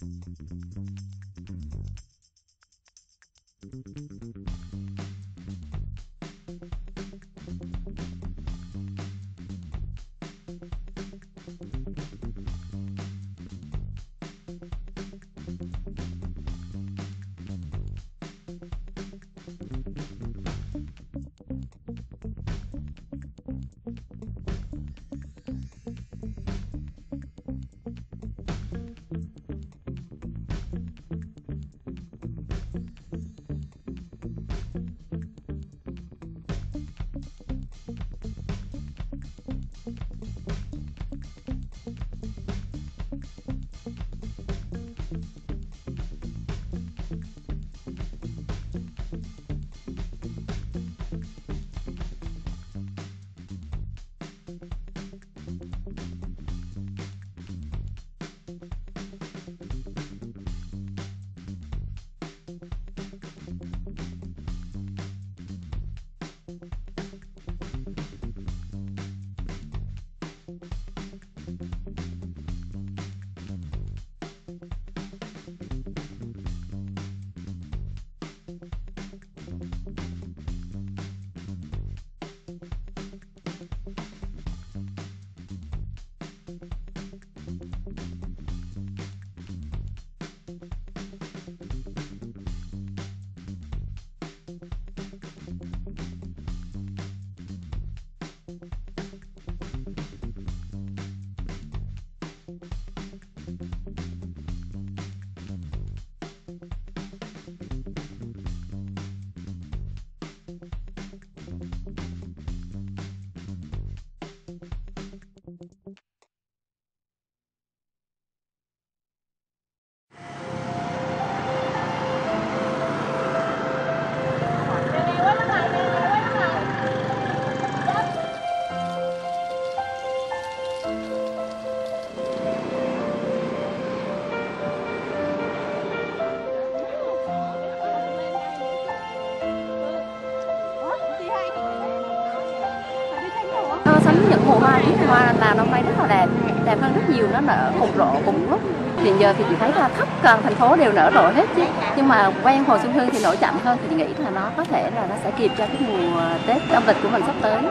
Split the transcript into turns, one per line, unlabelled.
Thank you. Hoa hoa là năm nay rất là đẹp đẹp hơn rất nhiều, nó nở một rộ cùng lúc. Hiện giờ thì chị thấy là khắp toàn thành phố đều nở rộ hết chứ. Nhưng mà quen hồ xuân hương thì nổi chậm hơn, thì chị nghĩ là nó có thể là nó sẽ kịp cho cái mùa tết âm lịch của mình sắp tới.